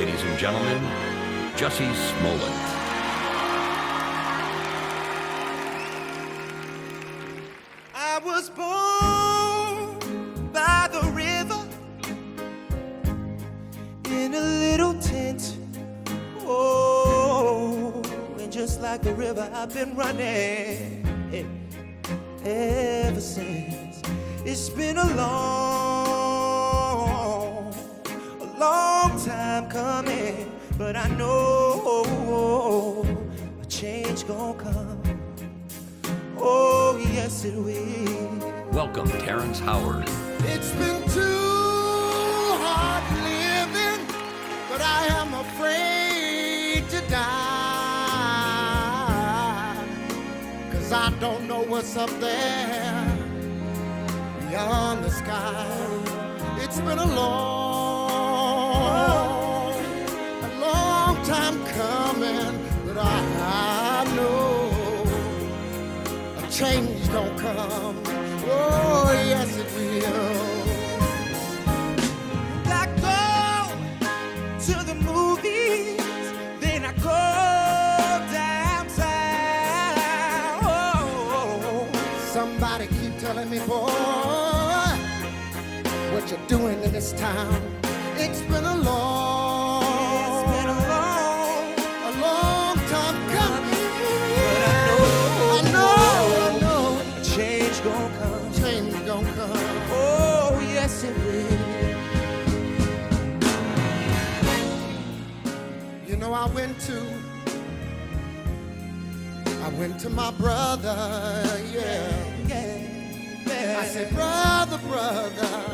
Ladies and gentlemen, Jussie Smollett. I was born by the river in a little tent. Oh, and just like the river, I've been running ever since. It's been a long, long time coming, but I know a change gonna come. Oh, yes, it will. Welcome, Terrence Howard. It's been too hard living, but I am afraid to die. Cause I don't know what's up there beyond the sky. It's been a long, a long time coming, but I, know a change don't come. Oh, yes, it will. I go to the movies, then I go downtown. Oh, Somebody keep telling me, boy, what you're doing in this town. It's been a long, a long, time coming. but I know, I know, I know, change gonna come. change gonna come. Oh, yes, it will. You know, I went to, I went to my brother, yeah. Yeah, yeah. I said, brother, brother,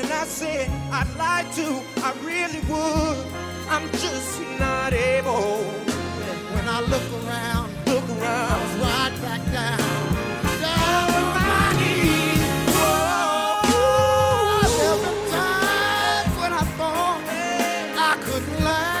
Then I said, I'd like to, I really would. I'm just not able. When I look around, Look around, I was right back down, down on my knees. Oh, there were times when I thought I couldn't last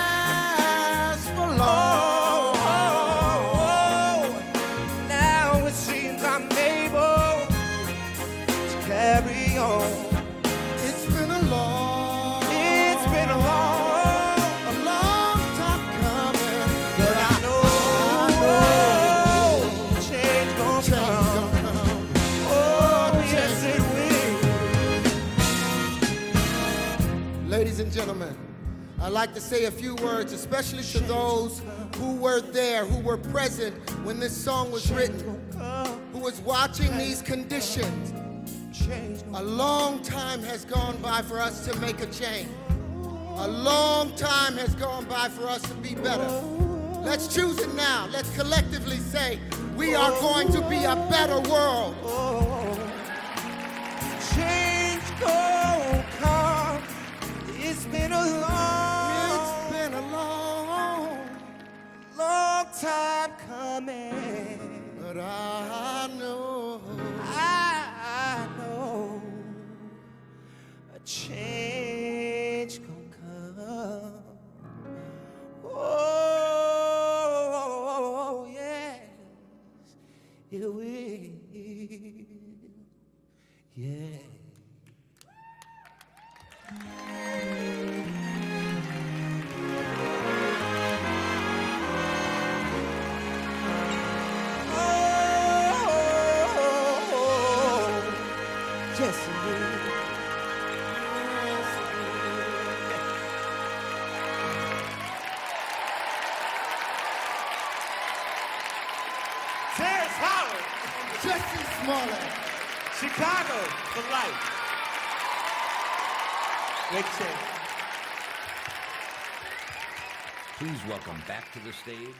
and gentlemen, I'd like to say a few words, especially to those who were there, who were present when this song was written, who was watching these conditions. A long time has gone by for us to make a change. A long time has gone by for us to be better. Let's choose it now. Let's collectively say, we are going to be a better world. Yeah. Oh, yes, it will. Jussie Smollett. Chicago for life. Great change. Please welcome back to the stage